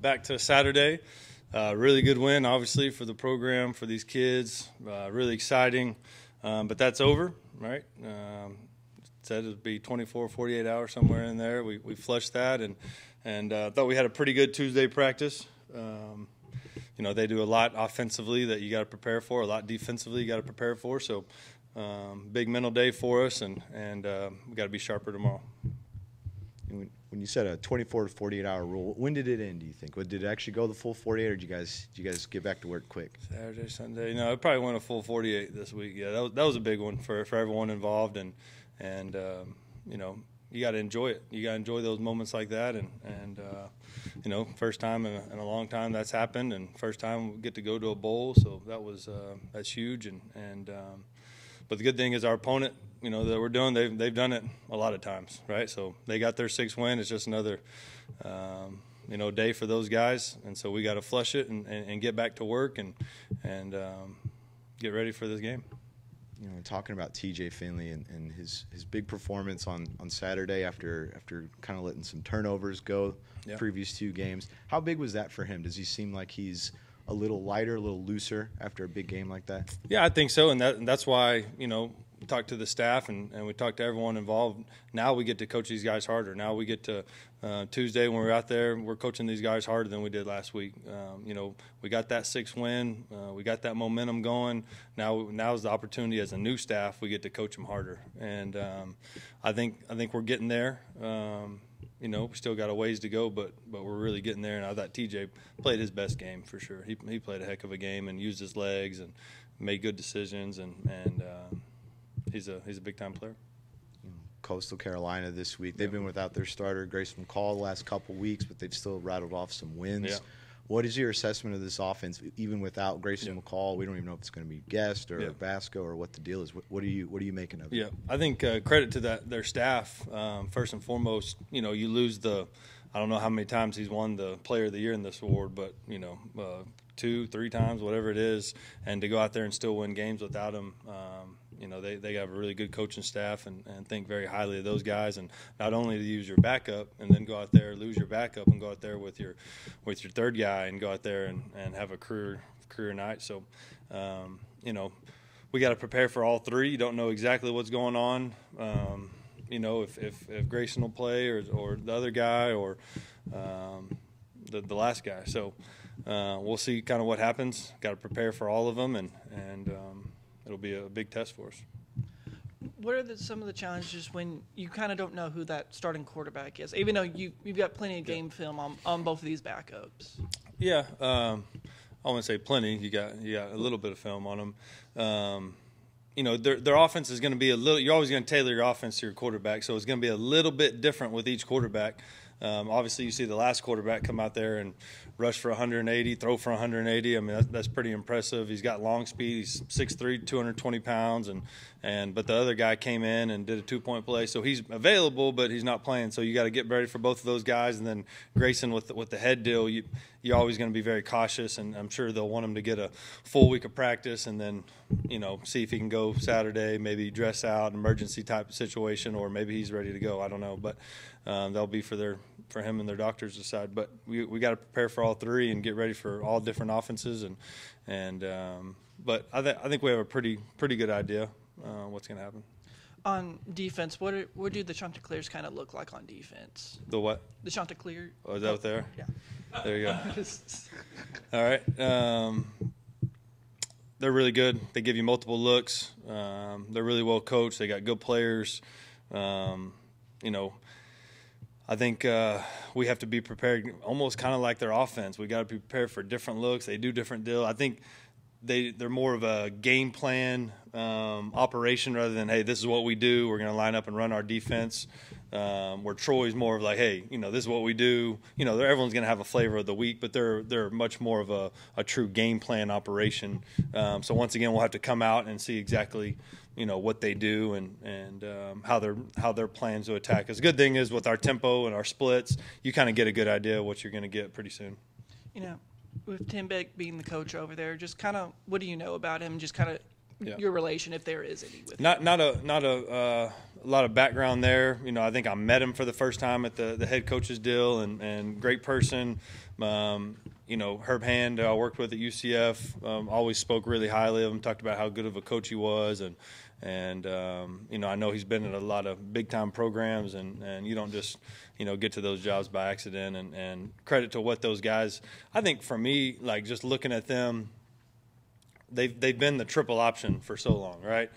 back to Saturday. Uh, really good win, obviously, for the program, for these kids. Uh, really exciting. Um, but that's over, right? Um, said it'd be 24, 48 hours somewhere in there. We, we flushed that and and uh, thought we had a pretty good Tuesday practice. Um, you know, they do a lot offensively that you got to prepare for, a lot defensively you got to prepare for. So, um, big mental day for us, and and uh, we got to be sharper tomorrow. When you said a 24 to 48 hour rule, when did it end? Do you think? Did it actually go the full 48, or did you guys did you guys get back to work quick? Saturday, Sunday. No, it probably went a full 48 this week. Yeah, that was that was a big one for for everyone involved, and and um, you know you got to enjoy it. You got to enjoy those moments like that, and and uh, you know, first time in a, in a, long time that's happened, and first time we get to go to a bowl, so that was uh, that's huge, and and um, but the good thing is our opponent you know that we're doing they've they've done it a lot of times right? So they got their six win. It's just another um, you know day for those guys. And so we got to flush it and, and, and, get back to work and and um, get ready for this game. You know talking about TJ Finley and, and his his big performance on on Saturday after after kind of letting some turnovers go yeah. previous two games. How big was that for him? Does he seem like he's a little lighter, a little looser after a big game like that? Yeah, I think so, and that and that's why you know talked to the staff and, and we talked to everyone involved. Now we get to coach these guys harder. Now we get to uh, Tuesday when we're out there, we're coaching these guys harder than we did last week. Um, you know, we got that six win, uh, we got that momentum going. Now now is the opportunity as a new staff we get to coach them harder, and um, I think I think we're getting there. Um, you know, we still got a ways to go, but but we're really getting there. And I thought TJ played his best game for sure. He he played a heck of a game and used his legs and made good decisions and and. Uh, he's a he's a big time player. Coastal Carolina this week. They've been without their starter Grayson McCall the last couple weeks, but they've still rattled off some wins. Yeah. What is your assessment of this offense, even without Grayson yeah. McCall? We don't even know if it's going to be Guest or yeah. Vasko or what the deal is. What, what, are you What are you making of it? Yeah, I think uh, credit to that their staff. Um, first and foremost, you know, you lose the. I don't know how many times he's won the Player of the Year in this award, but you know, uh, two, three times, whatever it is, and to go out there and still win games without him. Um, you know they, they have a really good coaching staff and, and think very highly of those guys. And not only to use your backup and then go out there lose your backup and go out there with your with your third guy and go out there and, and have a career career night. So um, you know we got to prepare for all three. You don't know exactly what's going on. Um, you know if, if, if Grayson will play or, or the other guy or um, the, the last guy. So uh, we'll see kind of what happens got to prepare for all of them and and um, it'll be a big test for us. What are the, some of the challenges when you kind of don't know who that starting quarterback is, even though you you've got plenty of game yeah. film on, on both of these backups? Yeah, um, I wouldn't say plenty. You got you got a little bit of film on them. Um, you know their their offense is going to be a little. You're always going to tailor your offense to your quarterback, so it's going to be a little bit different with each quarterback. Um, obviously, you see the last quarterback come out there and rush for 180, throw for 180. I mean, that's, that's pretty impressive. He's got long speed. He's 6'3", 220 pounds, and and but the other guy came in and did a two point play, so he's available, but he's not playing. So you got to get ready for both of those guys, and then Grayson with with the head deal, you you're always going to be very cautious, and I'm sure they'll want him to get a full week of practice, and then you know see if he can go Saturday, maybe dress out, emergency type of situation, or maybe he's ready to go. I don't know, but um, that'll be for their for him and their doctors to decide. But we we got to prepare for all three and get ready for all different offenses, and and um, but I, th- I think we have a pretty pretty good idea uh, what's going to happen. On defense, what are, what do the Chanticleers kind of look like on defense? The what? The Chanticleer. Oh, is that what there? Yeah. There you go. All right. Um, they're really good. They give you multiple looks. Um, they're really well coached. They got good players. Um, you know, I think uh, we have to be prepared, almost kind of like their offense. We got to be prepared for different looks. They do different deal. I think they they're more of a game plan um, operation rather than hey this is what we do we're going to line up and run our defense um, where Troy's more of like hey you know this is what we do you know everyone's going to have a flavor of the week but they're they're much more of a, a true game plan operation um, so once again we'll have to come out and see exactly you know what they do and and um, how their how their plans to attack. The good thing is with our tempo and our splits, you kind of get a good idea of what you're going to get pretty soon. You know, with Tim Beck being the coach over there, just kind of what do you know about him? Just kind of Yeah. your relation, if there is any, with him? Not not a not a, uh, a lot of background there. You know, I think I met him for the first time at the, the head coach's deal, and, and great person. Um, you know, Herb Hand, I worked with at UCF, um, always spoke really highly of him. Talked about how good of a coach he was, and and um, you know, I know he's been in a lot of big time programs, and, and you don't just you know get to those jobs by accident. And, and credit to what those guys. I think for me, like just looking at them, they've they've been the triple option for so long, right?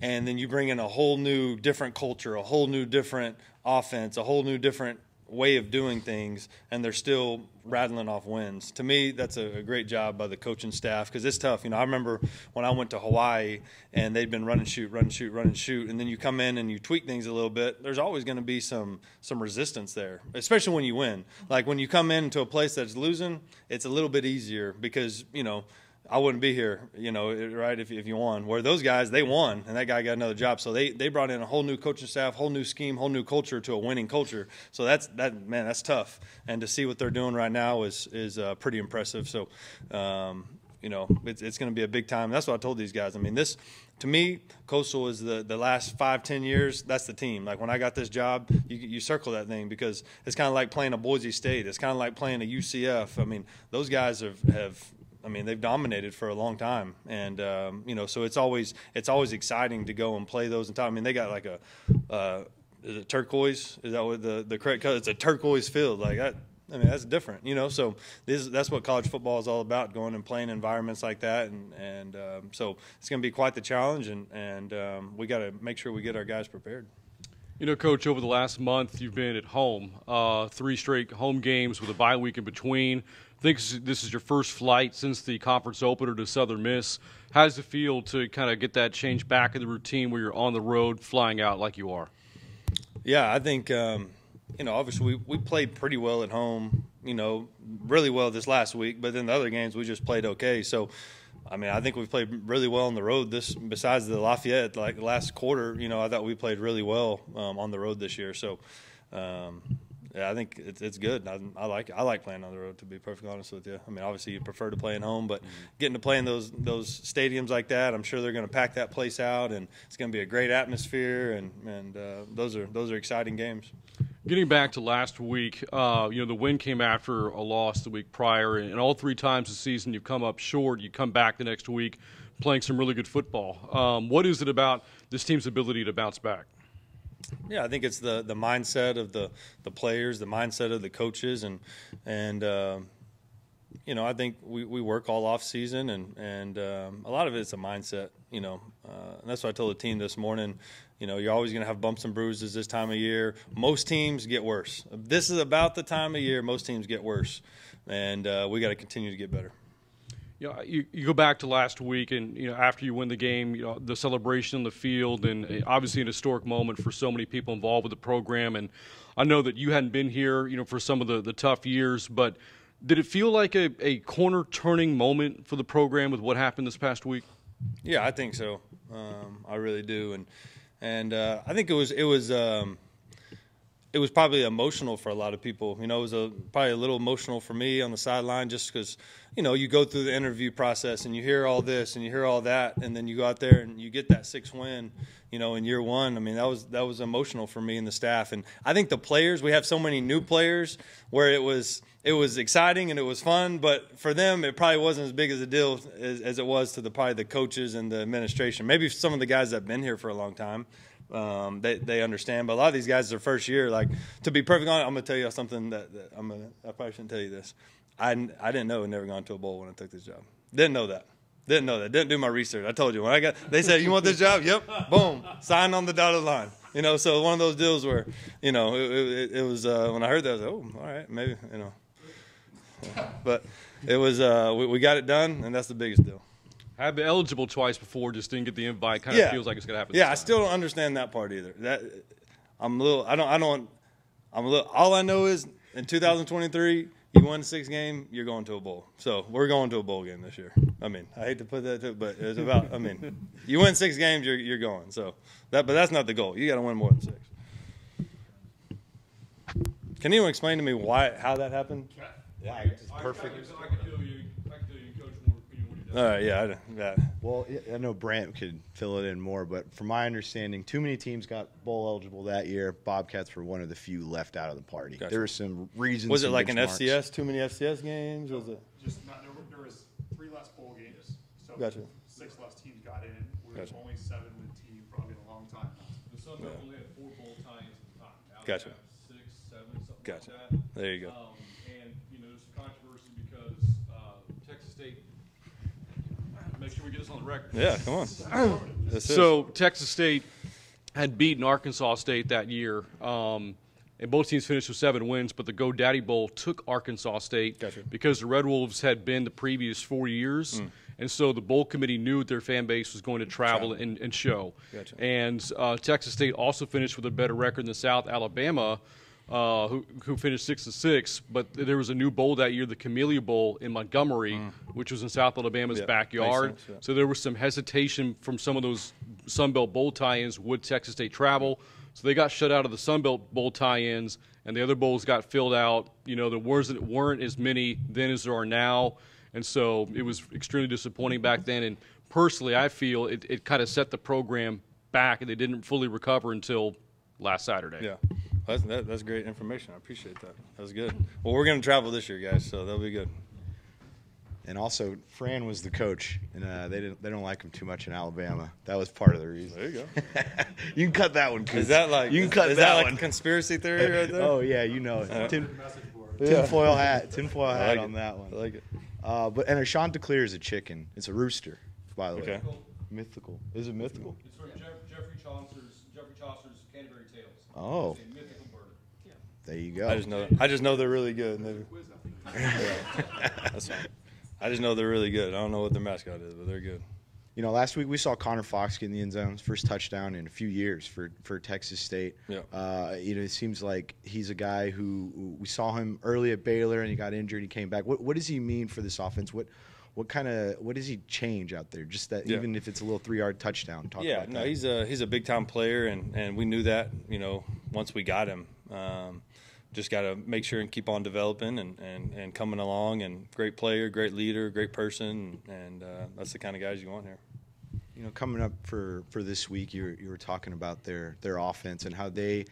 And then you bring in a whole new different culture, a whole new different offense, a whole new different way of doing things, and they're still rattling off wins. To me, that's a, a great job by the coaching staff because it's tough. You know, I remember when I went to Hawaii and they'd been run and shoot, run and shoot, run and shoot, and then you come in and you tweak things a little bit. There's always going to be some some resistance there, especially when you win. Like when you come into a place that's losing, it's a little bit easier because you know I wouldn't be here, you know, right, if, if you won. Where those guys, they won, and that guy got another job. So they, they brought in a whole new coaching staff, whole new scheme, whole new culture to a winning culture. So that's that man, that's tough. And to see what they're doing right now is is uh, pretty impressive. So, um, you know, it's it's going to be a big time. That's what I told these guys. I mean, this to me, Coastal is the, the last five, ten years, that's the team. Like when I got this job, you, you circle that thing because it's kind of like playing a Boise State. It's kind of like playing a UCF. I mean, those guys have, have I mean, they've dominated for a long time, and um, you know, so it's always it's always exciting to go and play those. And time, I mean, they got like a uh, is it turquoise? Is that what the the correct color? It's a turquoise field. Like that. I mean, that's different, you know. So this that's what college football is all about: going and playing environments like that, and and um, so it's going to be quite the challenge, and and um, we got to make sure we get our guys prepared. You know, Coach, over the last month, you've been at home, uh, three straight home games with a bye week in between. I think this is your first flight since the conference opener to Southern Miss. How does it feel to kind of get that change back in the routine where you're on the road flying out like you are? Yeah, I think, um, you know, obviously we, we played pretty well at home, you know, really well this last week, but then the other games we just played okay. So, I mean, I think we've played really well on the road. This, besides the Lafayette, like last quarter, you know, I thought we played really well um, on the road this year. So, um, yeah, I think it's, it's good. I, I, like I like playing on the road. To be perfectly honest with you, I mean, obviously you prefer to play at home, but mm-hmm. getting to play in those those stadiums like that, I'm sure they're going to pack that place out, and it's going to be a great atmosphere, and and uh, those are those are exciting games. Getting back to last week, uh, you know the win came after a loss the week prior, and all three times this season you've come up short. You come back the next week, playing some really good football. Um, what is it about this team's ability to bounce back? Yeah, I think it's the the mindset of the the players, the mindset of the coaches, and and uh, you know I think we, we work all off season, and and um, a lot of it's a mindset. You know, uh, and that's what I told the team this morning. You know, you're always going to have bumps and bruises this time of year. Most teams get worse. This is about the time of year most teams get worse, and uh, we got to continue to get better you, know, you, you go back to last week, and you know after you win the game, you know the celebration on the field, and uh, obviously an historic moment for so many people involved with the program. And I know that you hadn't been here, you know, for some of the, the tough years, but did it feel like a, a corner turning moment for the program with what happened this past week? Yeah, I think so. Um, I really do, and and uh, I think it was it was. Um, it was probably emotional for a lot of people. You know, it was a, probably a little emotional for me on the sideline just because, you know, you go through the interview process and you hear all this and you hear all that, and then you go out there and you get that six win, you know, in year one. I mean, that was that was emotional for me and the staff. And I think the players, we have so many new players where it was it was exciting and it was fun, but for them, it probably wasn't as big as a deal as, as it was to the probably the coaches and the administration. Maybe some of the guys that have been here for a long time um, they they understand. But a lot of these guys, their first year, like to be perfect honest, I'm gonna tell you something that, that I'm gonna I probably shouldn't tell you this. I I didn't know I'd never gone to a bowl when I took this job. Didn't know that. Didn't know that. Didn't do my research. I told you when I got. They said you want this job. Yep. Boom. Sign on the dotted line. You know, so one of those deals where, you know, it, it, it was uh, when I heard that, I was like, oh, all right, maybe, you know. But it was uh, we, we got it done, and that's the biggest deal. I've been eligible twice before, just didn't get the invite. Kind of yeah. feels like it's gonna happen. Yeah, I still don't understand that part either. That I'm a little. I don't. I don't. I'm a little. All I know is in 2023, you won six game, you're going to a bowl. So we're going to a bowl game this year. I mean, I hate to put that, to, but it's about. I mean, you win six games, you're you're going. So that, but that's not the goal. You got to win more than six. Can anyone explain to me why how that happened? Yeah, it's perfect. All right, yeah, I, yeah. Well, I know Brant could fill it in more, but from my understanding, too many teams got bowl eligible that year. Bobcats were one of the few left out of the party. Gotcha. There were some reasons. Was it like an benchmarks. FCS? Too many FCS games? Was it? Just not, there, were, there was three less bowl games, so Gotcha. six less teams got in. We Gotcha. were only seven win team probably in a long time. The Sun Belt only had four bowl tie-ins at the time. Now Gotcha. Six, seven, something Gotcha. like that. There you go. Um, and, you know, there's some controversy because, uh, Texas State, make sure we get this on the record. Yeah, come on. This is- So Texas State had beaten Arkansas State that year, um, and both teams finished with seven wins. But the GoDaddy Bowl took Arkansas State Gotcha. because the Red Wolves had been the previous four years, Mm. and so the bowl committee knew their fan base was going to travel and, and show. Gotcha. And uh, Texas State also finished with a better record than South Alabama. Uh, who, who finished six to six? But there was a new bowl that year, the Camellia Bowl in Montgomery, which was in South Alabama's Yeah, backyard. sense, yeah. So there was some hesitation from some of those Sun Belt bowl tie-ins. Would Texas State travel? So they got shut out of the Sun Belt bowl tie-ins, and the other bowls got filled out. You know, there wasn't weren't as many then as there are now, and so it was extremely disappointing back then. And personally, I feel it, it kind of set the program back, and they didn't fully recover until last Saturday. Yeah, that's that, that's great information. I appreciate that. That was good. Well, we're gonna travel this year, guys, so that'll be good. And also, Fran was the coach, and uh, they didn't. They don't like him too much in Alabama. That was part of the reason. There you go. you can cut that one. Is that like you can cut is that, that like one? a conspiracy theory right there? oh yeah, you know it. Tin, Message board. tinfoil hat. Tinfoil hat like on it. that one. I like it. Uh, but and a Chanticleer is a chicken. It's a rooster, by the Okay. way. Mythical. Is it mythical? It's from Jeff, Geoffrey Chaucer's Oh. It's a mythical bird. There you go. I just know. I just know they're really good. and they're- Yeah. That's fine. I just know they're really good. I don't know what their mascot is, but they're good. You know, last week we saw Konnor Fox get in the end zone, his first touchdown in a few years for, for Texas State. Yeah. Uh, you know, it seems like he's a guy who who- we saw him early at Baylor and he got injured. He came back. What what does he mean for this offense? What what kind of what does he change out there? Just that Yeah. even if it's a little three yard touchdown. Talk yeah, about no, that. he's a he's a big time player, and and we knew that. You know, once we got him, um, just got to make sure and keep on developing and, and, and coming along. And great player, great leader, great person, and uh, that's the kind of guys you want here. You know, coming up for, for this week, you were, you were talking about their their offense and how they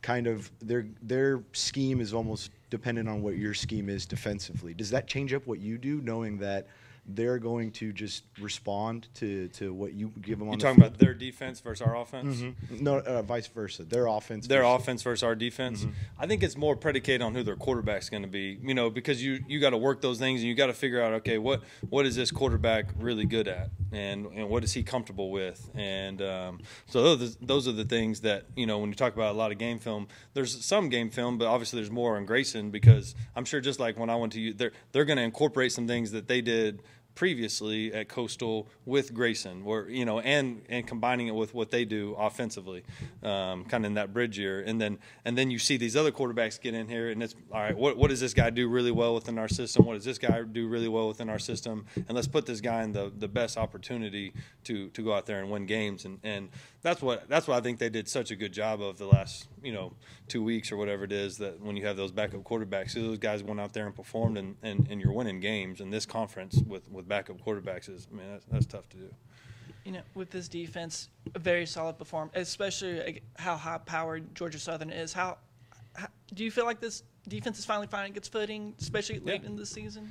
kind of their their scheme is almost dependent on what your scheme is defensively. Does that change up what you do, knowing that they're going to just respond to, to what you give them on You the talking field? about their defense versus our offense? no, uh, vice versa. Their offense, their versus- offense versus our defense. Mm-hmm. I think it's more predicated on who their quarterback's going to be. You know, because you you got to work those things and you got to figure out okay, what what is this quarterback really good at, and and what is he comfortable with, and um, so those those are the things that you know when you talk about a lot of game film. There's some game film, but obviously there's more on Grayson because I'm sure just like when I went to you, they're they're going to incorporate some things that they did previously at Coastal with Grayson, where you know, and and combining it with what they do offensively, um, kind of in that bridge year, and then and then you see these other quarterbacks get in here, and it's all right. What what does this guy do really well within our system? What does this guy do really well within our system? And let's put this guy in the the best opportunity to to go out there and win games, and and that's what that's what I think they did such a good job of the last you know two weeks or whatever it is that when you have those backup quarterbacks, those guys went out there and performed, and, and, and you're winning games. in this conference with, with backup quarterbacks is, I mean, that's, that's tough to do. You know, with this defense, a very solid perform, especially how high powered Georgia Southern is. How, how do you feel like this defense is finally finding its footing, especially late Yeah. in the season?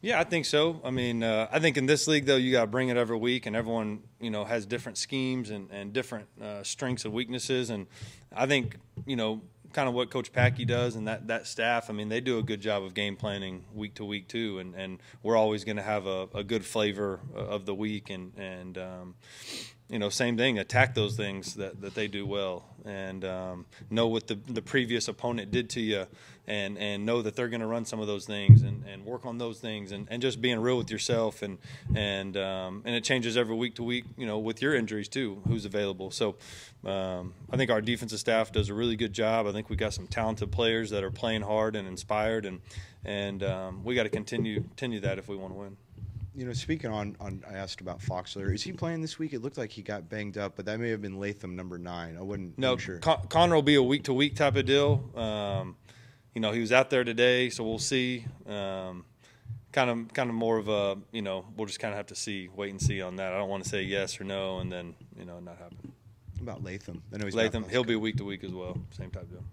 Yeah, I think so. I mean, uh, I think in this league though, you got to bring it every week, and everyone you know has different schemes and and different uh, strengths and weaknesses, and I think you know kind of what Coach Packy does and that that staff. I mean, they do a good job of game planning week to week too, and and we're always going to have a, a good flavor of the week, and and um, you know, same thing. Attack those things that, that they do well, and um, know what the the previous opponent did to you, and and know that they're going to run some of those things, and, and work on those things, and, and just being real with yourself, and and um, and it changes every week to week. You know, with your injuries too, who's available. So, um, I think our defensive staff does a really good job. I think we got some talented players that are playing hard and inspired, and and um, we got to continue continue that if we want to win. You know, speaking on, on, I asked about Fox earlier. Is he playing this week? It looked like he got banged up, but that may have been Latham number nine. I wouldn't. No, sure. Con- Konnor will be a week to week type of deal. Um, you know, he was out there today, so we'll see. Um, kind of kind of more of a you know we'll just kind of have to see, wait and see on that. I don't want to say yes or no and then you know not happen. About Latham? I know he's Latham, he'll be week to week as well, same type deal.